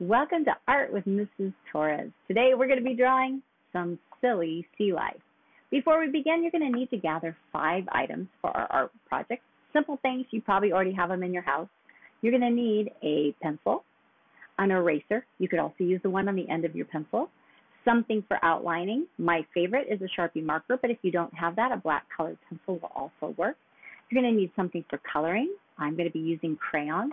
Welcome to Art with Mrs. Torres. Today we're going to be drawing some silly sea life. Before we begin, you're going to need to gather five items for our art project. Simple things, you probably already have them in your house. You're going to need a pencil, an eraser. You could also use the one on the end of your pencil. Something for outlining. My favorite is a Sharpie marker, but if you don't have that, a black colored pencil will also work. You're going to need something for coloring. I'm going to be using crayons.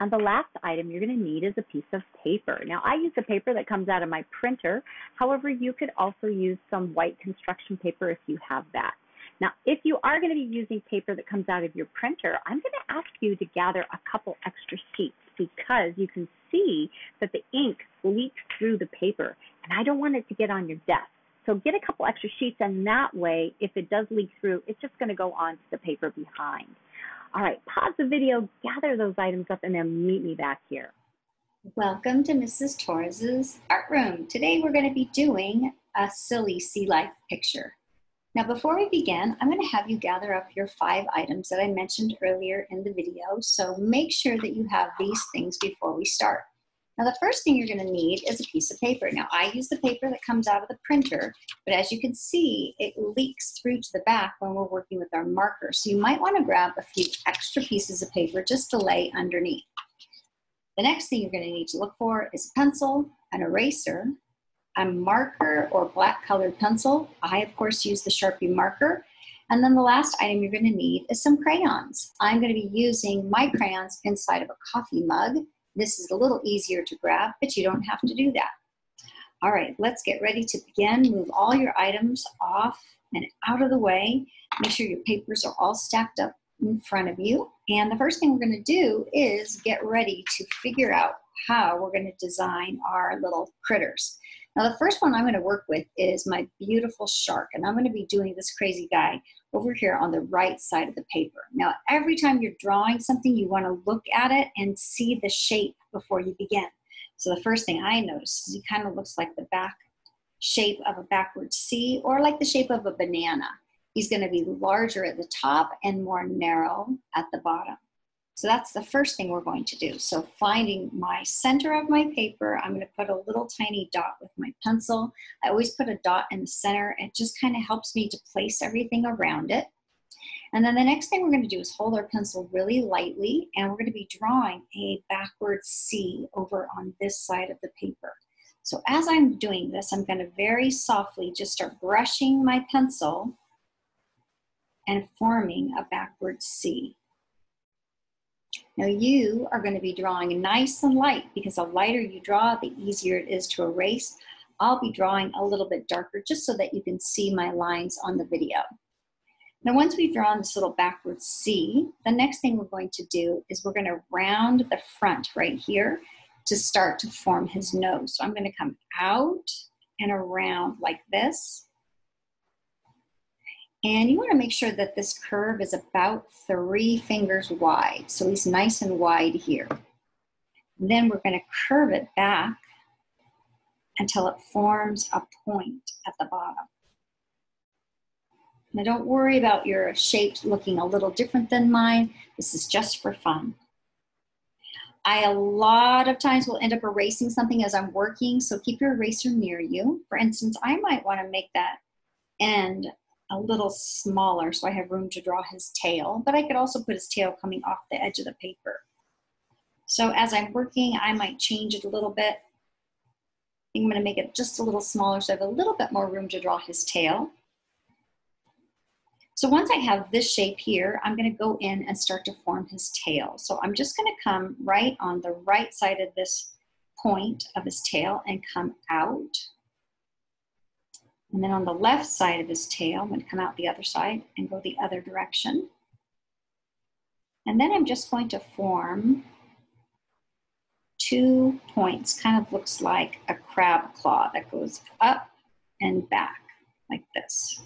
And the last item you're going to need is a piece of paper. Now, I use the paper that comes out of my printer. However, you could also use some white construction paper if you have that. Now, if you are going to be using paper that comes out of your printer, I'm going to ask you to gather a couple extra sheets because you can see that the ink leaks through the paper, and I don't want it to get on your desk. So get a couple extra sheets, and that way, if it does leak through, it's just going to go onto the paper behind. All right, pause the video, gather those items up, and then meet me back here. Welcome to Mrs. Torres's art room. Today we're going to be doing a silly sea life picture. Now before we begin, I'm going to have you gather up your five items that I mentioned earlier in the video. So make sure that you have these things before we start. Now the first thing you're gonna need is a piece of paper. Now I use the paper that comes out of the printer, but as you can see, it leaks through to the back when we're working with our marker. So you might wanna grab a few extra pieces of paper just to lay underneath. The next thing you're gonna need to look for is a pencil, an eraser, a marker or black colored pencil. I of course use the Sharpie marker. And then the last item you're gonna need is some crayons. I'm gonna be using my crayons inside of a coffee mug this is a little easier to grab, but you don't have to do that. All right, let's get ready to begin. Move all your items off and out of the way. Make sure your papers are all stacked up in front of you. And the first thing we're gonna do is get ready to figure out how we're gonna design our little critters. Now the first one I'm gonna work with is my beautiful shark, and I'm gonna be doing this crazy guy over here on the right side of the paper. Now every time you're drawing something, you wanna look at it and see the shape before you begin. So the first thing I notice is he kind of looks like the back shape of a backward C or like the shape of a banana. He's gonna be larger at the top and more narrow at the bottom. So that's the first thing we're going to do. So finding my center of my paper, I'm gonna put a little tiny dot with my pencil. I always put a dot in the center. It just kind of helps me to place everything around it. And then the next thing we're gonna do is hold our pencil really lightly and we're gonna be drawing a backward C over on this side of the paper. So as I'm doing this, I'm gonna very softly just start brushing my pencil and forming a backward C. Now you are going to be drawing nice and light because the lighter you draw, the easier it is to erase. I'll be drawing a little bit darker just so that you can see my lines on the video. Now once we've drawn this little backward C, the next thing we're going to do is we're going to round the front right here to start to form his nose. So I'm going to come out and around like this. And you want to make sure that this curve is about three fingers wide. So he's nice and wide here. then we're going to curve it back until it forms a point at the bottom. Now don't worry about your shape looking a little different than mine. This is just for fun. I a lot of times will end up erasing something as I'm working, so keep your eraser near you. For instance, I might want to make that end a little smaller so I have room to draw his tail, but I could also put his tail coming off the edge of the paper. So as I'm working, I might change it a little bit. I'm gonna make it just a little smaller so I have a little bit more room to draw his tail. So once I have this shape here, I'm gonna go in and start to form his tail. So I'm just gonna come right on the right side of this point of his tail and come out and then on the left side of his tail, I'm going to come out the other side and go the other direction. And then I'm just going to form two points, kind of looks like a crab claw that goes up and back like this.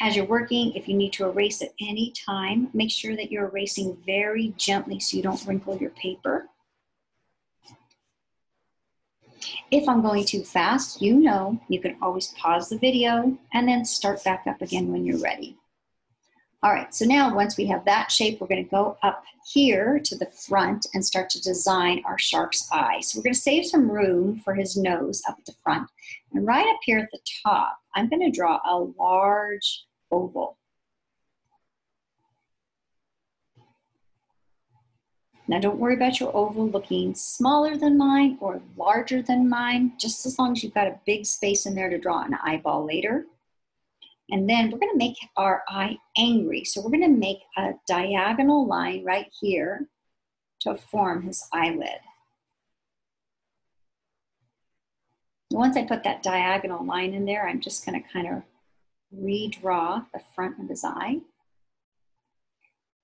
As you're working, if you need to erase at any time, make sure that you're erasing very gently so you don't wrinkle your paper. If I'm going too fast, you know you can always pause the video and then start back up again when you're ready. All right, so now once we have that shape, we're gonna go up here to the front and start to design our shark's eye. So we're gonna save some room for his nose up at the front. And right up here at the top, I'm gonna draw a large oval. Now don't worry about your oval looking smaller than mine or larger than mine, just as long as you've got a big space in there to draw an eyeball later. And then we're gonna make our eye angry. So we're gonna make a diagonal line right here to form his eyelid. Once I put that diagonal line in there, I'm just gonna kind of redraw the front of his eye.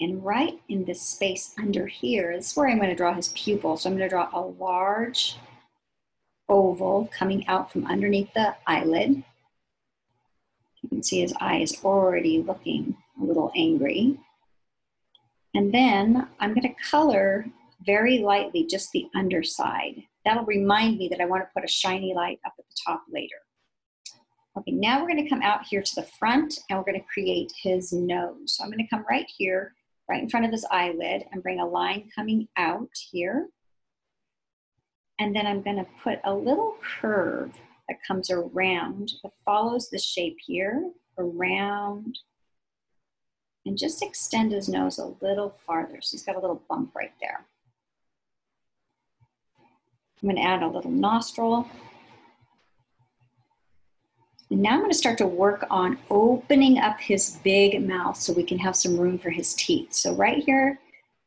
And right in this space under here, this is where I'm gonna draw his pupil. So I'm gonna draw a large oval coming out from underneath the eyelid. You can see his eye is already looking a little angry. And then I'm gonna color very lightly just the underside. That'll remind me that I wanna put a shiny light up at the top later. Okay, now we're gonna come out here to the front and we're gonna create his nose. So I'm gonna come right here, right in front of his eyelid and bring a line coming out here. And then I'm gonna put a little curve that comes around, that follows the shape here, around, and just extend his nose a little farther. So he's got a little bump right there. I'm gonna add a little nostril. And now I'm gonna start to work on opening up his big mouth so we can have some room for his teeth. So right here,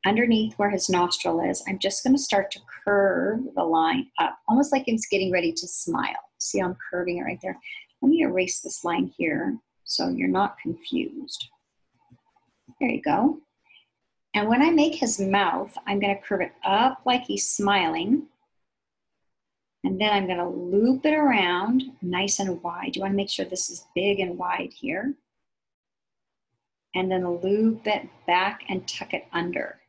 underneath where his nostril is, I'm just gonna start to curve the line up, almost like he's getting ready to smile. See how I'm curving it right there? Let me erase this line here so you're not confused. There you go. And when I make his mouth, I'm gonna curve it up like he's smiling. And then I'm gonna loop it around nice and wide. You wanna make sure this is big and wide here. And then loop it back and tuck it under.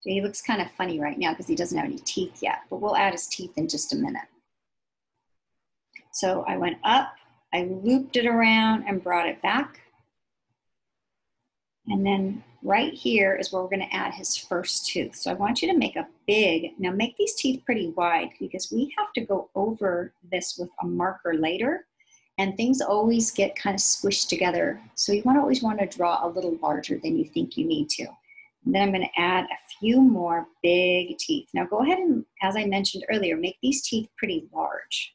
So he looks kind of funny right now because he doesn't have any teeth yet, but we'll add his teeth in just a minute. So I went up, I looped it around and brought it back. And then right here is where we're gonna add his first tooth. So I want you to make a big, now make these teeth pretty wide because we have to go over this with a marker later and things always get kind of squished together. So you wanna always wanna draw a little larger than you think you need to. And then I'm gonna add a few more big teeth. Now go ahead and, as I mentioned earlier, make these teeth pretty large.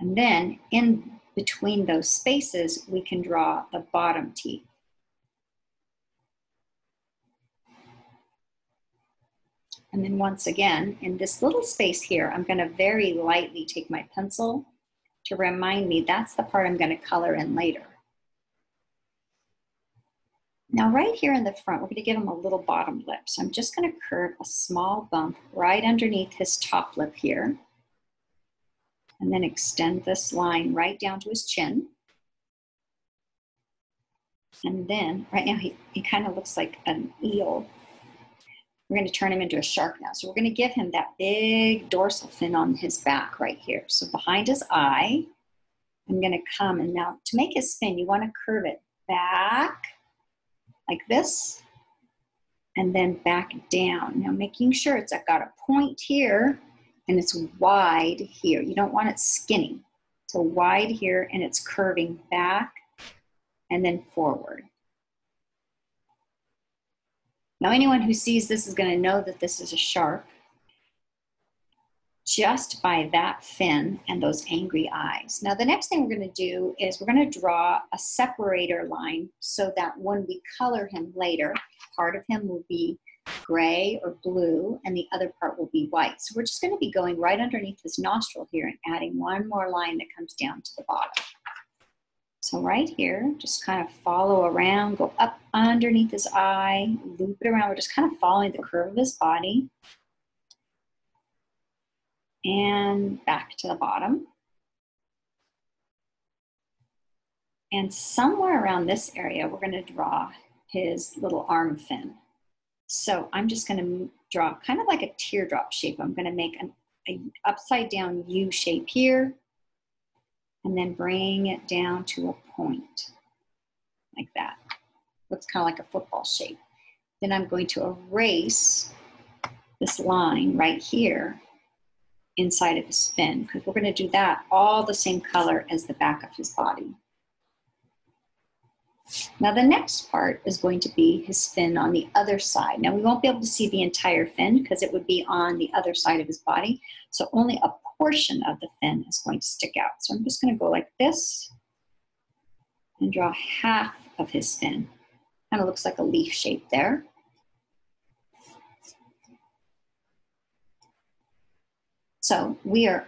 And then in between those spaces, we can draw the bottom teeth. And then once again, in this little space here, I'm gonna very lightly take my pencil to remind me that's the part I'm gonna color in later. Now right here in the front, we're gonna give him a little bottom lip. So I'm just gonna curve a small bump right underneath his top lip here and then extend this line right down to his chin. And then, right now, he, he kind of looks like an eel. We're going to turn him into a shark now. So we're going to give him that big dorsal fin on his back right here. So behind his eye, I'm going to come and now to make his fin, you want to curve it back like this and then back down. Now making sure it's got a point here and it's wide here. You don't want it skinny. So wide here and it's curving back and then forward. Now anyone who sees this is gonna know that this is a shark just by that fin and those angry eyes. Now the next thing we're gonna do is we're gonna draw a separator line so that when we color him later, part of him will be gray or blue, and the other part will be white. So we're just gonna be going right underneath his nostril here and adding one more line that comes down to the bottom. So right here, just kind of follow around, go up underneath his eye, loop it around. We're just kind of following the curve of his body. And back to the bottom. And somewhere around this area, we're gonna draw his little arm fin. So I'm just going to draw kind of like a teardrop shape. I'm going to make an upside down U shape here. and then bring it down to a point like that. Looks kind of like a football shape. Then I'm going to erase this line right here inside of his fin because we're going to do that all the same color as the back of his body. Now the next part is going to be his fin on the other side. Now we won't be able to see the entire fin because it would be on the other side of his body. So only a portion of the fin is going to stick out. So I'm just going to go like this and draw half of his fin. Kind of looks like a leaf shape there. So we are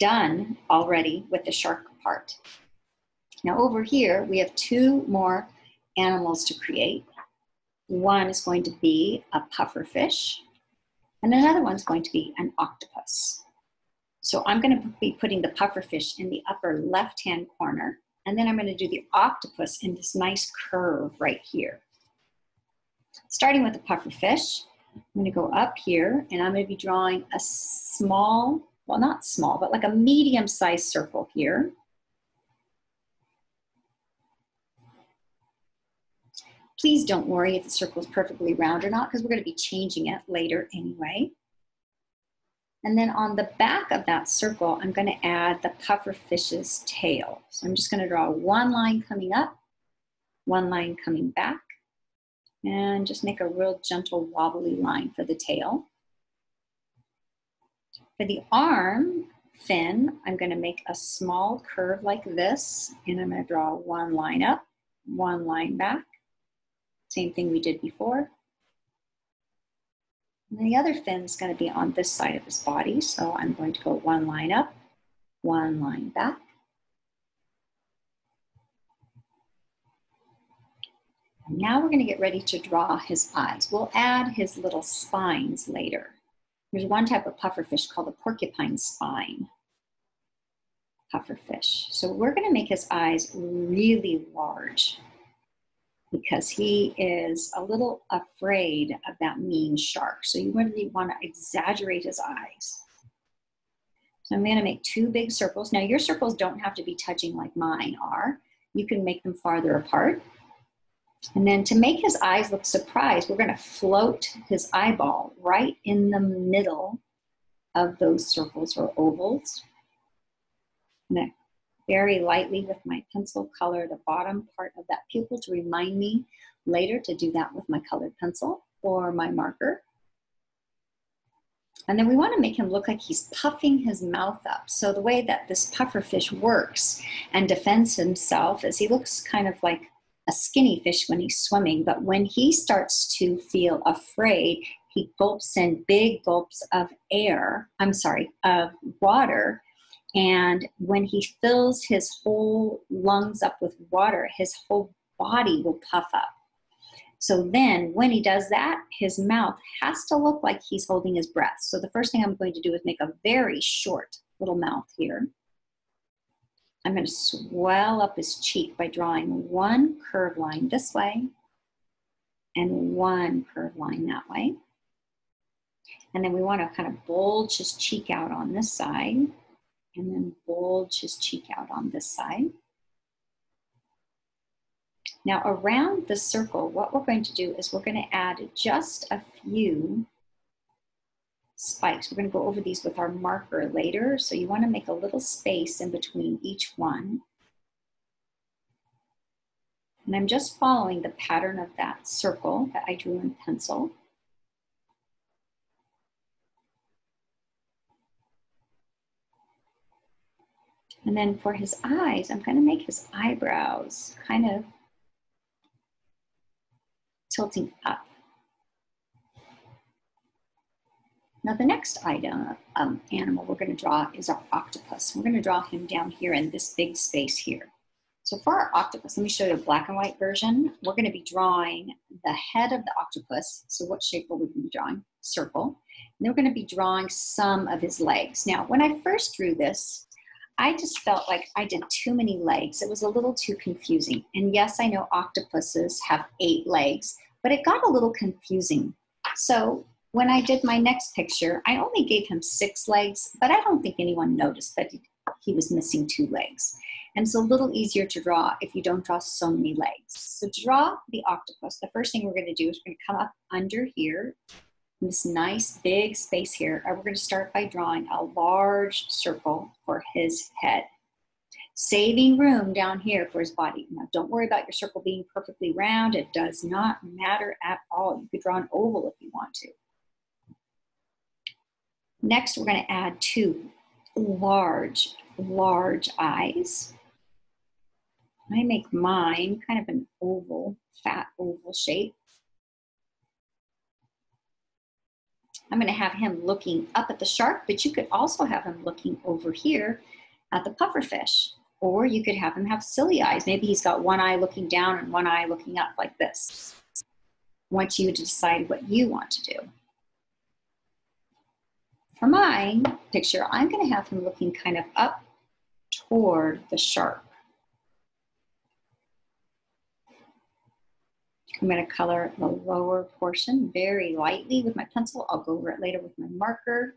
done already with the shark part. Now over here, we have two more animals to create. One is going to be a puffer fish, and another one's going to be an octopus. So I'm going to be putting the puffer fish in the upper left-hand corner, and then I'm going to do the octopus in this nice curve right here. Starting with the puffer fish, I'm going to go up here, and I'm going to be drawing a small, well, not small, but like a medium-sized circle here. Please don't worry if the circle is perfectly round or not because we're going to be changing it later anyway. And then on the back of that circle, I'm going to add the pufferfish's tail. So I'm just going to draw one line coming up, one line coming back, and just make a real gentle wobbly line for the tail. For the arm fin, I'm going to make a small curve like this, and I'm going to draw one line up, one line back, same thing we did before. And the other fin's going to be on this side of his body. So I'm going to go one line up, one line back. And now we're going to get ready to draw his eyes. We'll add his little spines later. There's one type of pufferfish called a porcupine spine pufferfish. So we're going to make his eyes really large because he is a little afraid of that mean shark. So you really want to exaggerate his eyes. So I'm going to make two big circles. Now your circles don't have to be touching like mine are. You can make them farther apart. And then to make his eyes look surprised, we're going to float his eyeball right in the middle of those circles or ovals. And very lightly with my pencil color the bottom part of that pupil to remind me later to do that with my colored pencil or my marker. And then we want to make him look like he's puffing his mouth up. So the way that this pufferfish works and defends himself is he looks kind of like a skinny fish when he's swimming, but when he starts to feel afraid, he gulps in big gulps of air, I'm sorry, of water and when he fills his whole lungs up with water, his whole body will puff up. So then, when he does that, his mouth has to look like he's holding his breath. So the first thing I'm going to do is make a very short little mouth here. I'm going to swell up his cheek by drawing one curved line this way and one curved line that way. And then we want to kind of bulge his cheek out on this side and then bulge his cheek out on this side. Now around the circle, what we're going to do is we're going to add just a few spikes. We're going to go over these with our marker later. So you want to make a little space in between each one. And I'm just following the pattern of that circle that I drew in pencil. And then for his eyes, I'm going to make his eyebrows kind of tilting up. Now the next item, um, animal we're going to draw is our octopus. We're going to draw him down here in this big space here. So for our octopus, let me show you a black and white version. We're going to be drawing the head of the octopus. So what shape will we be drawing? Circle. And then we're going to be drawing some of his legs. Now, when I first drew this, I just felt like I did too many legs. It was a little too confusing. And yes, I know octopuses have eight legs, but it got a little confusing. So when I did my next picture, I only gave him six legs, but I don't think anyone noticed that he was missing two legs. And it's a little easier to draw if you don't draw so many legs. So draw the octopus, the first thing we're gonna do is we're gonna come up under here, this nice big space here, and we're gonna start by drawing a large circle for his head. Saving room down here for his body. Now don't worry about your circle being perfectly round. It does not matter at all. You could draw an oval if you want to. Next, we're gonna add two large, large eyes. I make mine kind of an oval, fat oval shape. I'm going to have him looking up at the shark, but you could also have him looking over here at the pufferfish. Or you could have him have silly eyes. Maybe he's got one eye looking down and one eye looking up like this. I want you to decide what you want to do. For my picture, I'm going to have him looking kind of up toward the shark. I'm going to color the lower portion very lightly with my pencil. I'll go over it later with my marker.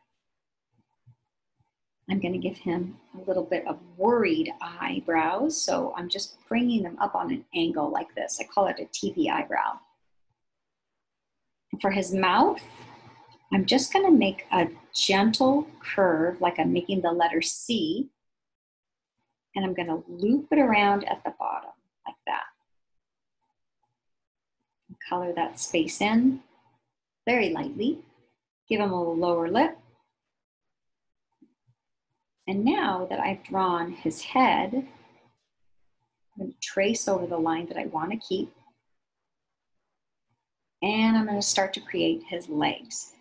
I'm going to give him a little bit of worried eyebrows. So I'm just bringing them up on an angle like this. I call it a TV eyebrow. For his mouth, I'm just going to make a gentle curve like I'm making the letter C. And I'm going to loop it around at the bottom like that color that space in very lightly. Give him a lower lip. And now that I've drawn his head, I'm going to trace over the line that I want to keep. And I'm going to start to create his legs.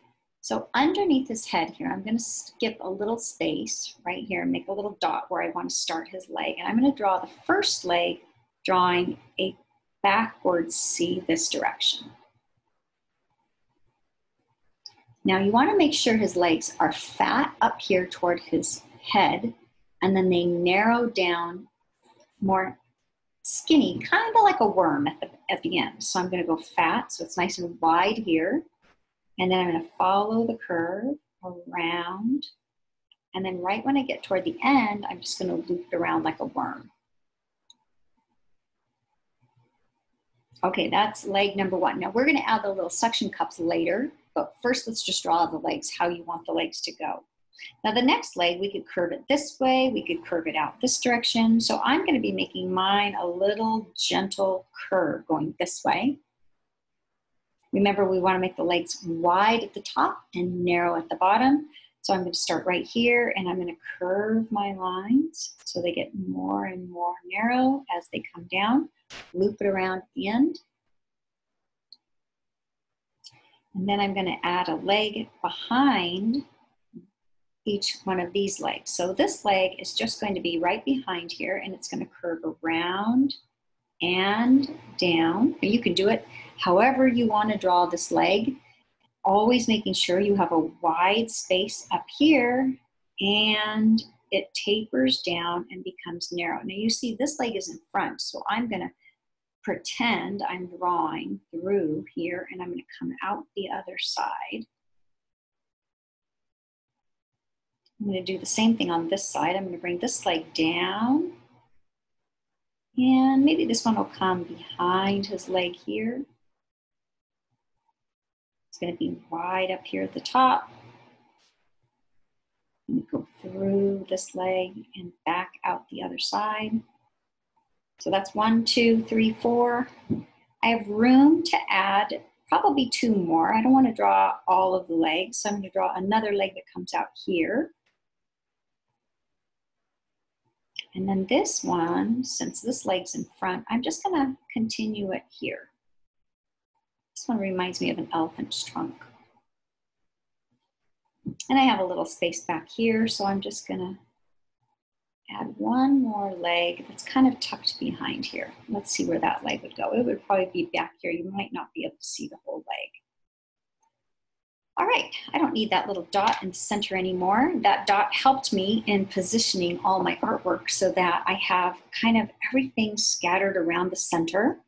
So underneath his head here, I'm going to skip a little space right here make a little dot where I want to start his leg. And I'm going to draw the first leg, drawing a backwards C this direction. Now you want to make sure his legs are fat up here toward his head and then they narrow down more skinny, kind of like a worm at the, at the end. So I'm going to go fat, so it's nice and wide here. And then I'm going to follow the curve around. And then right when I get toward the end, I'm just going to loop it around like a worm. Okay, that's leg number one. Now we're gonna add the little suction cups later, but first let's just draw the legs, how you want the legs to go. Now the next leg, we could curve it this way, we could curve it out this direction. So I'm gonna be making mine a little gentle curve going this way. Remember, we wanna make the legs wide at the top and narrow at the bottom. So I'm gonna start right here and I'm gonna curve my lines so they get more and more narrow as they come down loop it around the end. And then I'm going to add a leg behind each one of these legs. So this leg is just going to be right behind here and it's going to curve around and down. You can do it however you want to draw this leg, always making sure you have a wide space up here and it tapers down and becomes narrow. Now you see this leg is in front, so I'm gonna pretend I'm drawing through here and I'm gonna come out the other side. I'm gonna do the same thing on this side. I'm gonna bring this leg down and maybe this one will come behind his leg here. It's gonna be wide up here at the top. And go through this leg and back out the other side. So that's one, two, three, four. I have room to add probably two more. I don't want to draw all of the legs, so I'm going to draw another leg that comes out here. And then this one, since this leg's in front, I'm just going to continue it here. This one reminds me of an elephant's trunk. And I have a little space back here, so I'm just gonna add one more leg that's kind of tucked behind here. Let's see where that leg would go. It would probably be back here. You might not be able to see the whole leg. All right, I don't need that little dot in the center anymore. That dot helped me in positioning all my artwork so that I have kind of everything scattered around the center.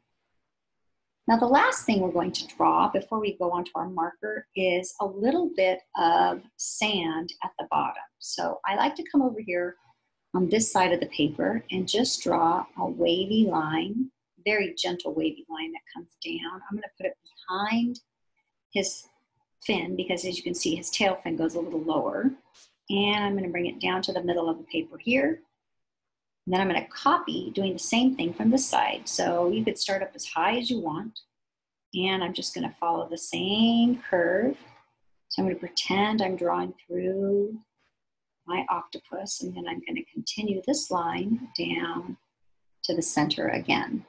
Now the last thing we're going to draw before we go on to our marker is a little bit of sand at the bottom. So I like to come over here on this side of the paper and just draw a wavy line, very gentle wavy line that comes down. I'm gonna put it behind his fin because as you can see, his tail fin goes a little lower. And I'm gonna bring it down to the middle of the paper here. And then I'm gonna copy doing the same thing from this side. So you could start up as high as you want. And I'm just gonna follow the same curve. So I'm gonna pretend I'm drawing through my octopus, and then I'm gonna continue this line down to the center again.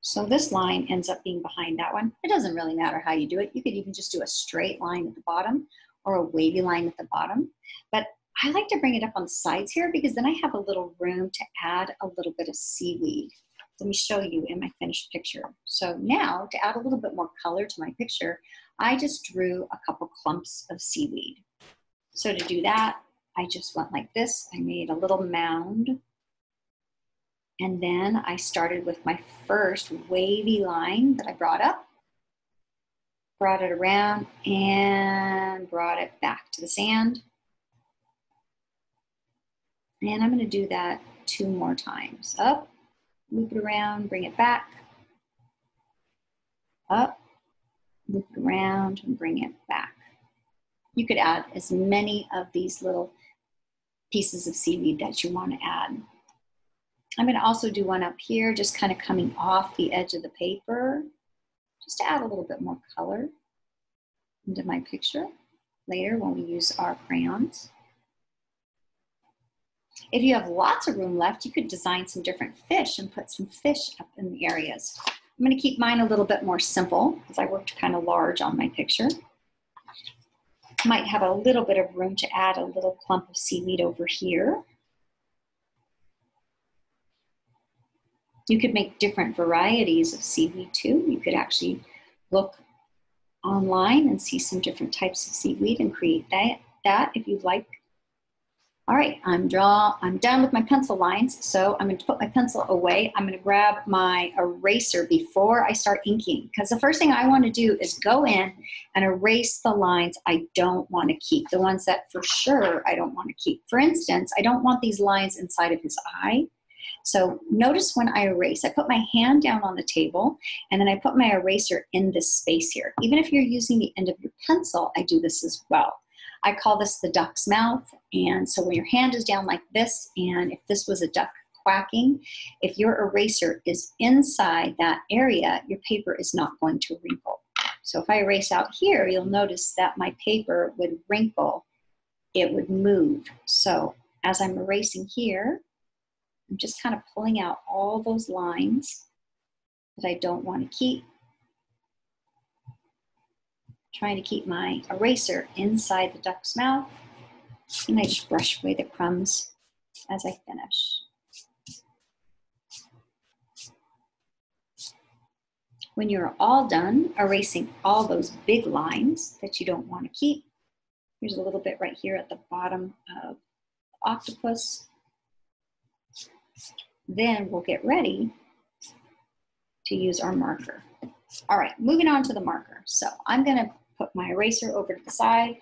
So this line ends up being behind that one. It doesn't really matter how you do it. You could even just do a straight line at the bottom or a wavy line at the bottom. But I like to bring it up on the sides here because then I have a little room to add a little bit of seaweed. Let me show you in my finished picture. So now to add a little bit more color to my picture, I just drew a couple clumps of seaweed. So to do that, I just went like this. I made a little mound. And then I started with my first wavy line that I brought up, brought it around and brought it back to the sand. And I'm gonna do that two more times. Up, loop it around, bring it back. Up, loop it around and bring it back. You could add as many of these little pieces of seaweed that you want to add. I'm going to also do one up here, just kind of coming off the edge of the paper, just to add a little bit more color into my picture later when we use our crayons. If you have lots of room left, you could design some different fish and put some fish up in the areas. I'm going to keep mine a little bit more simple because I worked kind of large on my picture might have a little bit of room to add a little clump of seaweed over here. You could make different varieties of seaweed too. You could actually look online and see some different types of seaweed and create that, that if you'd like. All right, I'm draw, I'm done with my pencil lines, so I'm going to put my pencil away. I'm going to grab my eraser before I start inking, because the first thing I want to do is go in and erase the lines I don't want to keep, the ones that for sure I don't want to keep. For instance, I don't want these lines inside of his eye. So notice when I erase, I put my hand down on the table and then I put my eraser in this space here. Even if you're using the end of your pencil, I do this as well. I call this the duck's mouth. And so when your hand is down like this, and if this was a duck quacking, if your eraser is inside that area, your paper is not going to wrinkle. So if I erase out here, you'll notice that my paper would wrinkle, it would move. So as I'm erasing here, I'm just kind of pulling out all those lines that I don't want to keep trying to keep my eraser inside the duck's mouth. And I just brush away the crumbs as I finish. When you're all done erasing all those big lines that you don't want to keep, here's a little bit right here at the bottom of the octopus. Then we'll get ready to use our marker. All right, moving on to the marker. So I'm gonna put my eraser over to the side.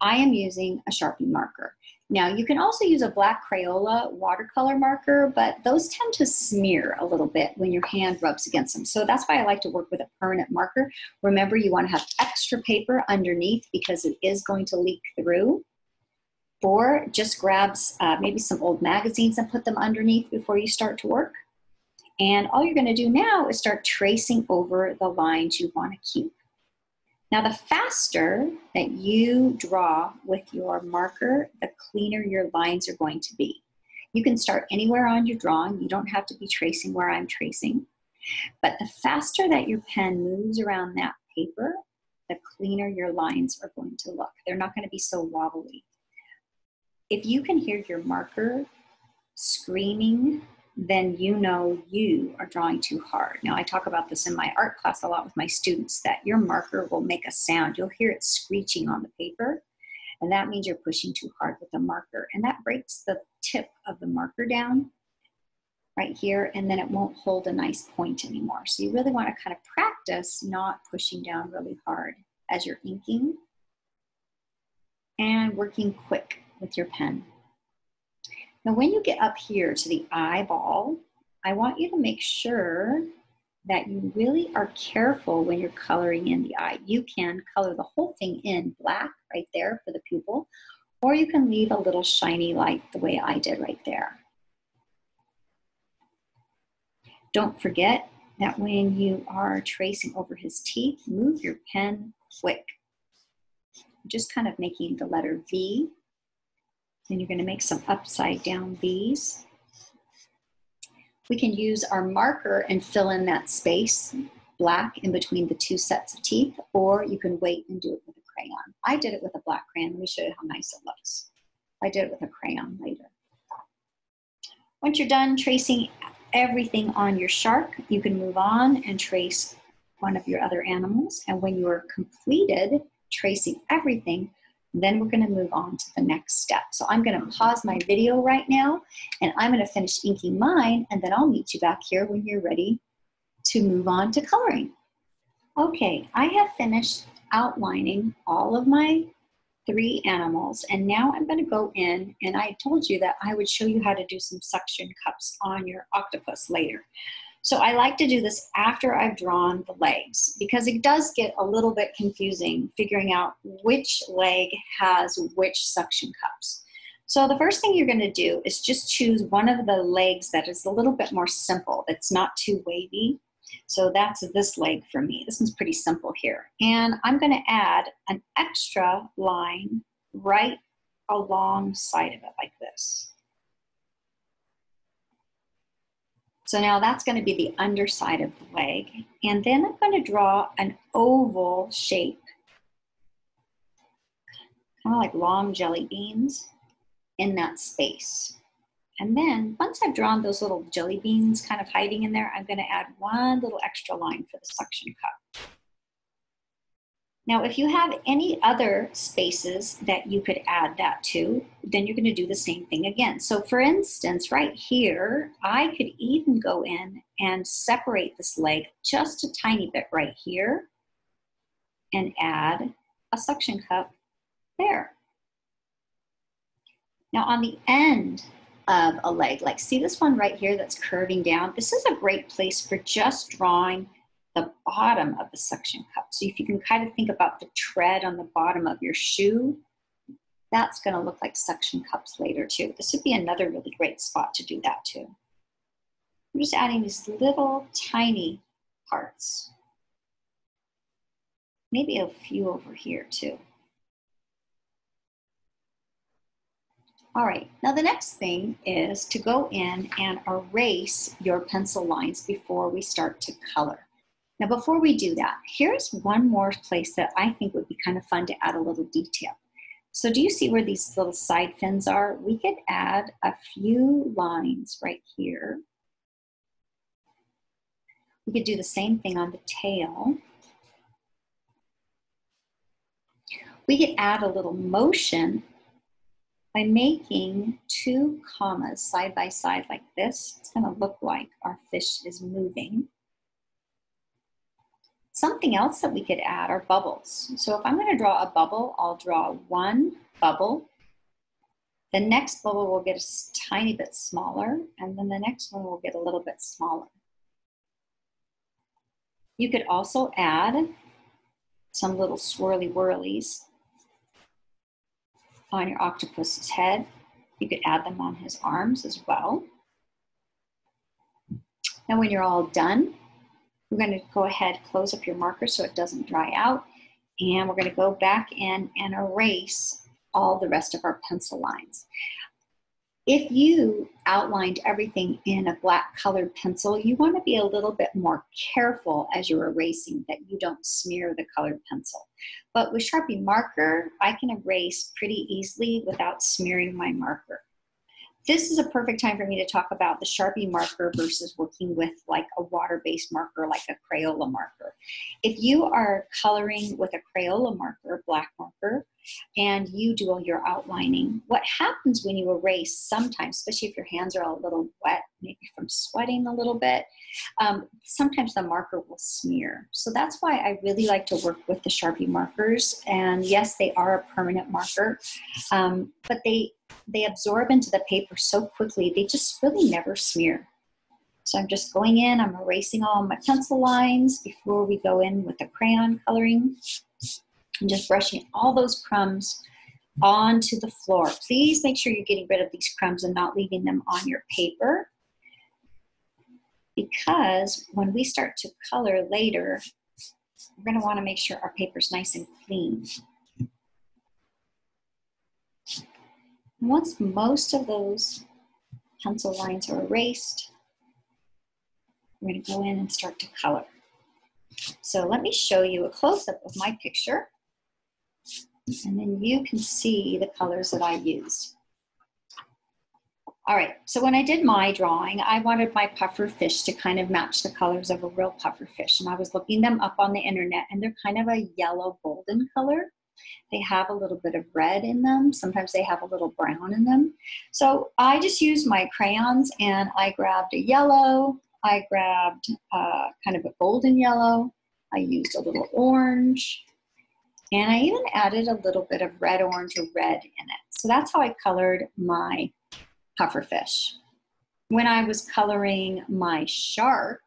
I am using a Sharpie marker. Now you can also use a black Crayola watercolor marker, but those tend to smear a little bit when your hand rubs against them. So that's why I like to work with a permanent marker. Remember you wanna have extra paper underneath because it is going to leak through. Or just grabs uh, maybe some old magazines and put them underneath before you start to work. And all you're gonna do now is start tracing over the lines you wanna keep. Now, the faster that you draw with your marker, the cleaner your lines are going to be. You can start anywhere on your drawing. You don't have to be tracing where I'm tracing. But the faster that your pen moves around that paper, the cleaner your lines are going to look. They're not going to be so wobbly. If you can hear your marker screaming then you know you are drawing too hard. Now, I talk about this in my art class a lot with my students that your marker will make a sound. You'll hear it screeching on the paper, and that means you're pushing too hard with the marker. And that breaks the tip of the marker down right here, and then it won't hold a nice point anymore. So you really want to kind of practice not pushing down really hard as you're inking and working quick with your pen. Now, when you get up here to the eyeball, I want you to make sure that you really are careful when you're coloring in the eye. You can color the whole thing in black right there for the pupil, or you can leave a little shiny light the way I did right there. Don't forget that when you are tracing over his teeth, move your pen quick. Just kind of making the letter V. Then you're going to make some upside down V's. We can use our marker and fill in that space, black in between the two sets of teeth, or you can wait and do it with a crayon. I did it with a black crayon. Let me show you how nice it looks. I did it with a crayon later. Once you're done tracing everything on your shark, you can move on and trace one of your other animals. And when you are completed tracing everything, then we're going to move on to the next step. So I'm going to pause my video right now and I'm going to finish inking mine and then I'll meet you back here when you're ready to move on to coloring. Okay, I have finished outlining all of my three animals and now I'm going to go in and I told you that I would show you how to do some suction cups on your octopus later. So I like to do this after I've drawn the legs because it does get a little bit confusing figuring out which leg has which suction cups. So the first thing you're going to do is just choose one of the legs that is a little bit more simple, that's not too wavy. So that's this leg for me. This one's pretty simple here. And I'm going to add an extra line right alongside of it like this. So now that's going to be the underside of the leg. And then I'm going to draw an oval shape, kind of like long jelly beans in that space. And then once I've drawn those little jelly beans kind of hiding in there, I'm going to add one little extra line for the suction cup. Now, if you have any other spaces that you could add that to, then you're going to do the same thing again. So for instance, right here, I could even go in and separate this leg just a tiny bit right here and add a suction cup there. Now on the end of a leg, like see this one right here that's curving down? This is a great place for just drawing the bottom of the suction cup. So if you can kind of think about the tread on the bottom of your shoe, that's going to look like suction cups later too. This would be another really great spot to do that too. I'm just adding these little tiny parts. Maybe a few over here too. All right, now the next thing is to go in and erase your pencil lines before we start to color. Now, before we do that, here's one more place that I think would be kind of fun to add a little detail. So do you see where these little side fins are? We could add a few lines right here. We could do the same thing on the tail. We could add a little motion by making two commas side by side like this. It's gonna look like our fish is moving. Something else that we could add are bubbles. So if I'm going to draw a bubble, I'll draw one bubble. The next bubble will get a tiny bit smaller, and then the next one will get a little bit smaller. You could also add some little swirly whirlies on your octopus's head. You could add them on his arms as well. Now when you're all done, we're going to go ahead, close up your marker so it doesn't dry out. And we're going to go back in and erase all the rest of our pencil lines. If you outlined everything in a black colored pencil, you want to be a little bit more careful as you're erasing that you don't smear the colored pencil. But with Sharpie marker, I can erase pretty easily without smearing my marker this is a perfect time for me to talk about the Sharpie marker versus working with like a water-based marker like a Crayola marker. If you are coloring with a Crayola marker, black marker, and you do all your outlining, what happens when you erase sometimes, especially if your hands are a little wet, maybe from sweating a little bit, um, sometimes the marker will smear. So that's why I really like to work with the Sharpie markers. And yes, they are a permanent marker, um, but they they absorb into the paper so quickly, they just really never smear. So I'm just going in, I'm erasing all my pencil lines before we go in with the crayon coloring. And just brushing all those crumbs onto the floor. Please make sure you're getting rid of these crumbs and not leaving them on your paper. Because when we start to color later, we're gonna wanna make sure our paper's nice and clean. Once most of those pencil lines are erased, we're going to go in and start to color. So let me show you a close-up of my picture, and then you can see the colors that I used. All right, so when I did my drawing, I wanted my puffer fish to kind of match the colors of a real puffer fish. And I was looking them up on the internet, and they're kind of a yellow golden color. They have a little bit of red in them. Sometimes they have a little brown in them. So I just used my crayons and I grabbed a yellow. I grabbed uh, kind of a golden yellow. I used a little orange. And I even added a little bit of red, orange, or red in it. So that's how I colored my pufferfish. When I was coloring my shark,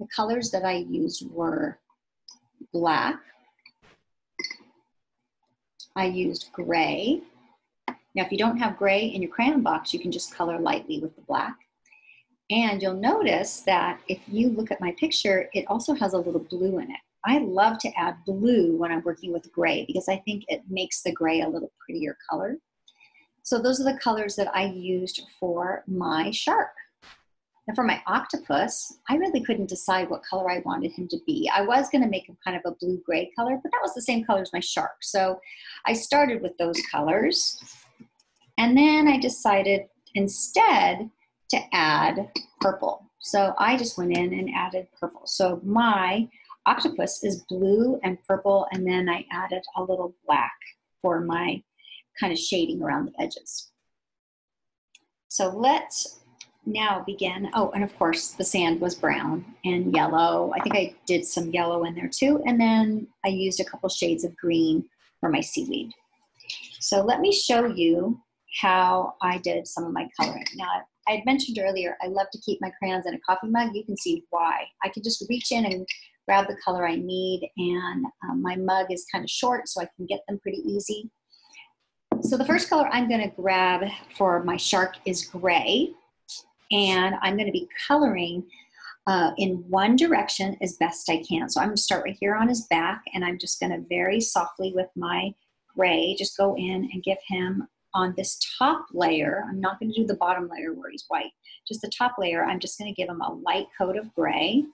the colors that I used were black, I used gray. Now, if you don't have gray in your crayon box, you can just color lightly with the black. And you'll notice that if you look at my picture, it also has a little blue in it. I love to add blue when I'm working with gray because I think it makes the gray a little prettier color. So those are the colors that I used for my shark. And for my octopus, I really couldn't decide what color I wanted him to be. I was going to make him kind of a blue gray color, but that was the same color as my shark. So I started with those colors. And then I decided instead to add purple. So I just went in and added purple. So my octopus is blue and purple, and then I added a little black for my kind of shading around the edges. So let's now begin. Oh, and of course, the sand was brown and yellow. I think I did some yellow in there too. And then I used a couple shades of green for my seaweed. So let me show you how I did some of my coloring. Now, I had mentioned earlier, I love to keep my crayons in a coffee mug. You can see why. I can just reach in and grab the color I need, and um, my mug is kind of short, so I can get them pretty easy. So the first color I'm gonna grab for my shark is gray and I'm going to be coloring uh, in one direction as best I can. So I'm going to start right here on his back, and I'm just going to very softly with my gray just go in and give him on this top layer. I'm not going to do the bottom layer where he's white, just the top layer. I'm just going to give him a light coat of gray.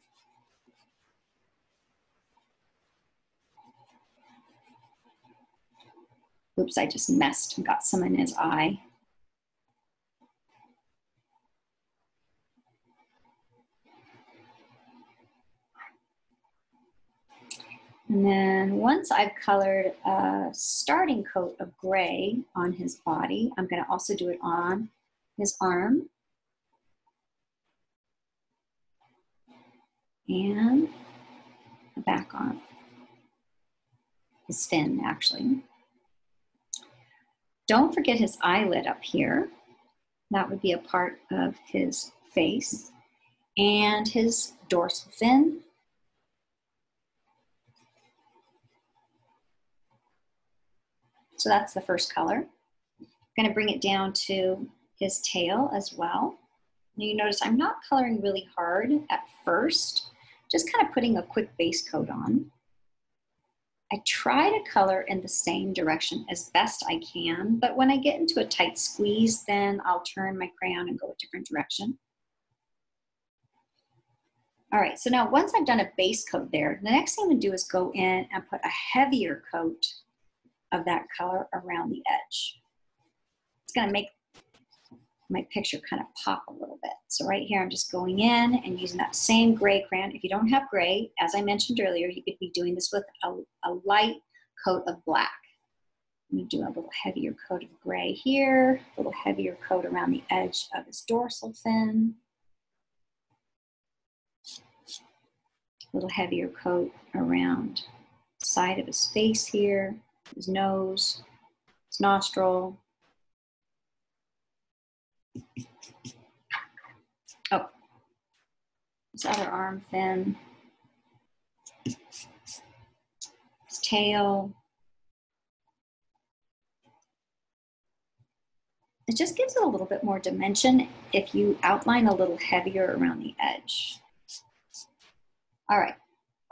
Oops, I just messed and got some in his eye. And then once I've colored a starting coat of gray on his body, I'm gonna also do it on his arm. And the back arm. His fin, actually. Don't forget his eyelid up here. That would be a part of his face. And his dorsal fin So that's the first color. I'm gonna bring it down to his tail as well. Now you notice I'm not coloring really hard at first, just kind of putting a quick base coat on. I try to color in the same direction as best I can, but when I get into a tight squeeze, then I'll turn my crayon and go a different direction. All right, so now once I've done a base coat there, the next thing I'm gonna do is go in and put a heavier coat of that color around the edge. It's gonna make my picture kind of pop a little bit. So right here, I'm just going in and using that same gray crayon. If you don't have gray, as I mentioned earlier, you could be doing this with a, a light coat of black. I'm gonna do a little heavier coat of gray here, a little heavier coat around the edge of his dorsal fin. A little heavier coat around side of his face here his nose, his nostril, Oh, his other arm fin, his tail. It just gives it a little bit more dimension if you outline a little heavier around the edge. All right,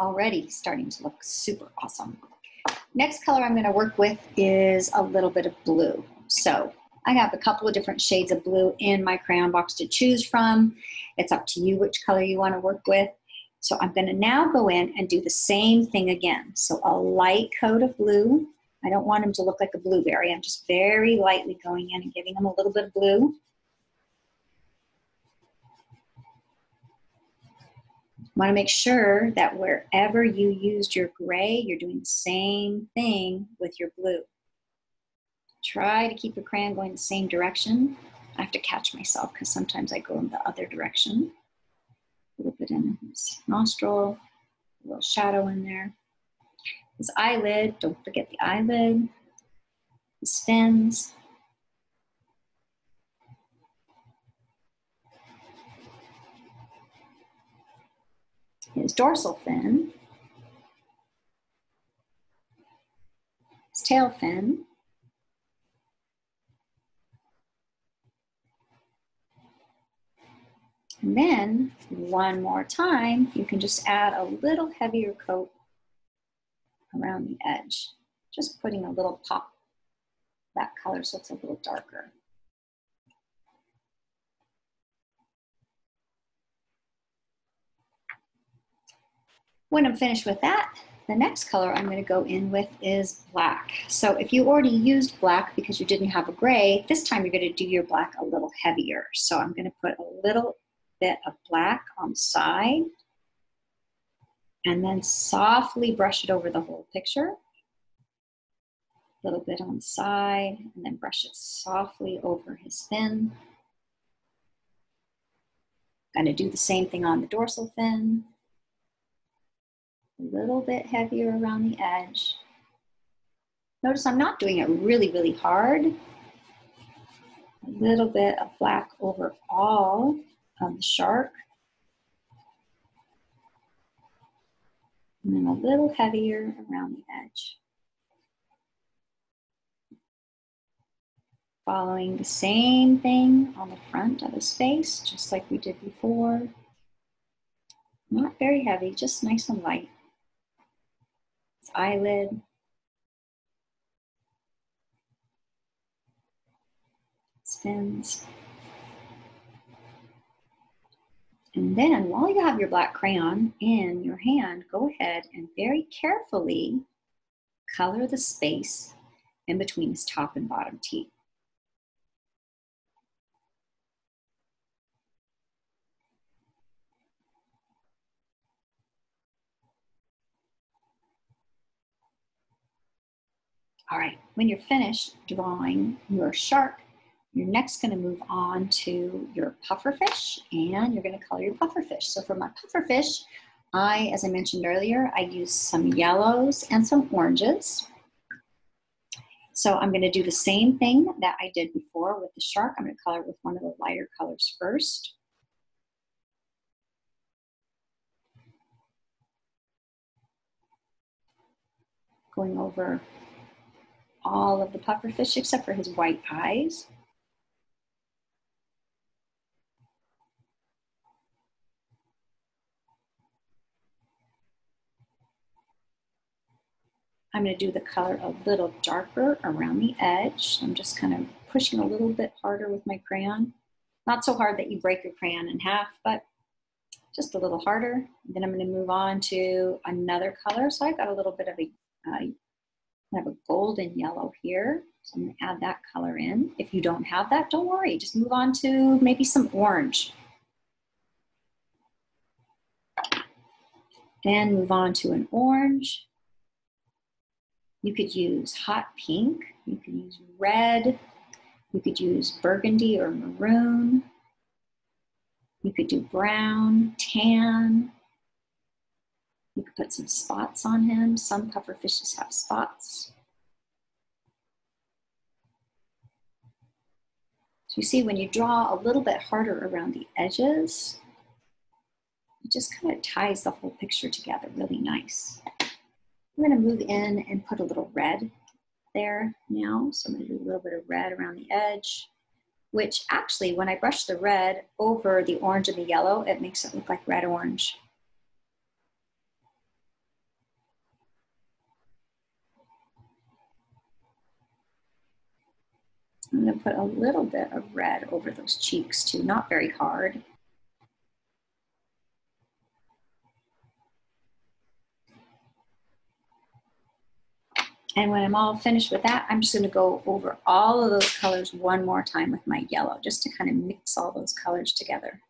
already starting to look super awesome. Next color I'm gonna work with is a little bit of blue. So I have a couple of different shades of blue in my crayon box to choose from. It's up to you which color you wanna work with. So I'm gonna now go in and do the same thing again. So a light coat of blue. I don't want him to look like a blueberry. I'm just very lightly going in and giving him a little bit of blue. want to make sure that wherever you used your gray, you're doing the same thing with your blue. Try to keep your crayon going the same direction. I have to catch myself because sometimes I go in the other direction. A little bit in his nostril, a little shadow in there. His eyelid, don't forget the eyelid. His fins, his dorsal fin, his tail fin, And then one more time, you can just add a little heavier coat around the edge, just putting a little pop that color so it's a little darker. When I'm finished with that, the next color I'm going to go in with is black. So if you already used black because you didn't have a gray, this time you're going to do your black a little heavier. So I'm going to put a little bit of black on the side and then softly brush it over the whole picture. A little bit on the side and then brush it softly over his fin. To do the same thing on the dorsal fin a little bit heavier around the edge. Notice I'm not doing it really, really hard. A little bit of black over all of the shark. And then a little heavier around the edge. Following the same thing on the front of his face, just like we did before. Not very heavy, just nice and light eyelid. Spins. And then while you have your black crayon in your hand, go ahead and very carefully color the space in between his top and bottom teeth. All right, when you're finished drawing your shark, you're next gonna move on to your pufferfish and you're gonna color your pufferfish. So for my pufferfish, I, as I mentioned earlier, I use some yellows and some oranges. So I'm gonna do the same thing that I did before with the shark. I'm gonna color it with one of the lighter colors first. Going over all of the pufferfish except for his white eyes. I'm going to do the color a little darker around the edge. I'm just kind of pushing a little bit harder with my crayon. Not so hard that you break your crayon in half, but just a little harder. Then I'm going to move on to another color. So I've got a little bit of a uh, I have a golden yellow here. So I'm gonna add that color in. If you don't have that, don't worry. Just move on to maybe some orange. Then move on to an orange. You could use hot pink. You could use red. You could use burgundy or maroon. You could do brown, tan, you could put some spots on him. Some puffer fishes have spots. So you see when you draw a little bit harder around the edges, it just kind of ties the whole picture together really nice. I'm gonna move in and put a little red there now. So I'm gonna do a little bit of red around the edge, which actually when I brush the red over the orange and the yellow, it makes it look like red orange. I'm gonna put a little bit of red over those cheeks too, not very hard. And when I'm all finished with that, I'm just gonna go over all of those colors one more time with my yellow, just to kind of mix all those colors together.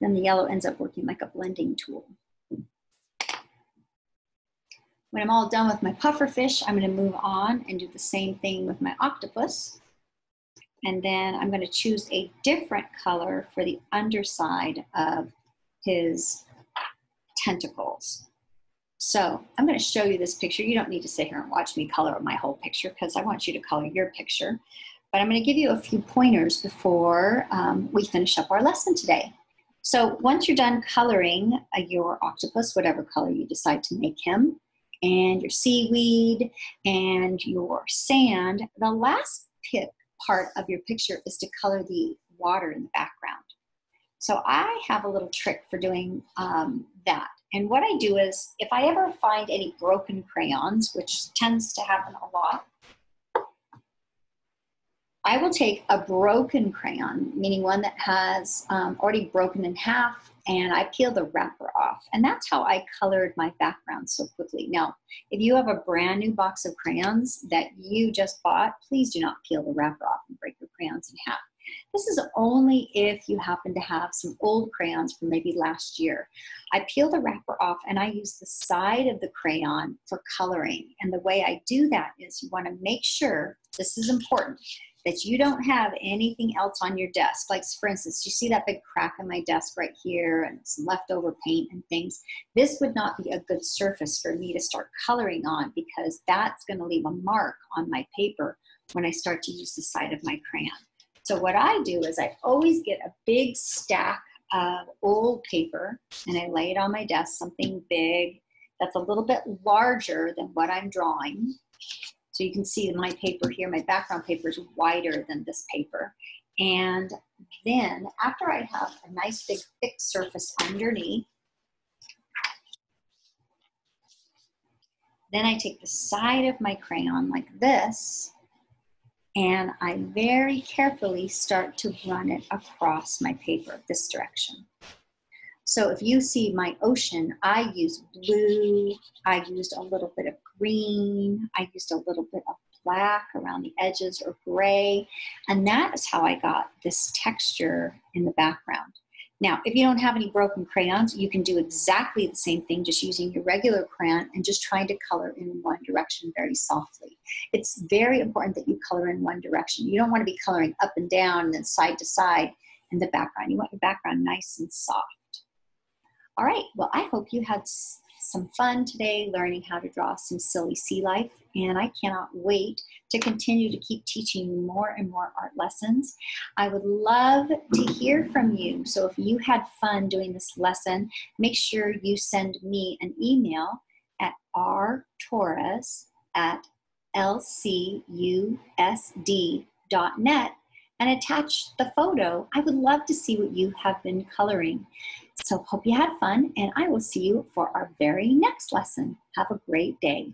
Then the yellow ends up working like a blending tool. When I'm all done with my puffer fish, I'm gonna move on and do the same thing with my octopus. And then I'm gonna choose a different color for the underside of his tentacles. So I'm gonna show you this picture. You don't need to sit here and watch me color my whole picture because I want you to color your picture. But I'm gonna give you a few pointers before um, we finish up our lesson today. So once you're done coloring uh, your octopus, whatever color you decide to make him, and your seaweed and your sand, the last part of your picture is to color the water in the background. So I have a little trick for doing um, that. And what I do is, if I ever find any broken crayons, which tends to happen a lot, I will take a broken crayon, meaning one that has um, already broken in half, and I peel the wrapper off. And that's how I colored my background so quickly. Now, if you have a brand new box of crayons that you just bought, please do not peel the wrapper off and break your crayons in half. This is only if you happen to have some old crayons from maybe last year. I peel the wrapper off and I use the side of the crayon for coloring. And the way I do that is you want to make sure, this is important, that you don't have anything else on your desk. Like for instance, you see that big crack in my desk right here and some leftover paint and things. This would not be a good surface for me to start coloring on because that's gonna leave a mark on my paper when I start to use the side of my crayon. So what I do is I always get a big stack of old paper and I lay it on my desk, something big that's a little bit larger than what I'm drawing. So you can see my paper here, my background paper is wider than this paper. And then after I have a nice big thick surface underneath, then I take the side of my crayon like this, and I very carefully start to run it across my paper this direction. So if you see my ocean, I use blue, I used a little bit of green, I used a little bit of black around the edges or gray, and that is how I got this texture in the background. Now, if you don't have any broken crayons, you can do exactly the same thing, just using your regular crayon and just trying to color in one direction very softly. It's very important that you color in one direction. You don't want to be coloring up and down and then side to side in the background. You want your background nice and soft. All right, well, I hope you had some fun today learning how to draw some silly sea life, and I cannot wait to continue to keep teaching you more and more art lessons. I would love to hear from you. So if you had fun doing this lesson, make sure you send me an email at rtorres at lcusd.net and attach the photo. I would love to see what you have been coloring. So hope you had fun and I will see you for our very next lesson. Have a great day.